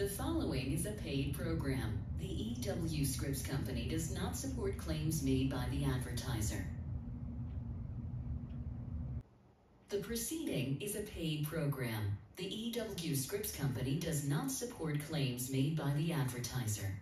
The following is a paid program. The EW Scripps Company does not support claims made by the advertiser. The proceeding is a paid program. The EW Scripps Company does not support claims made by the advertiser.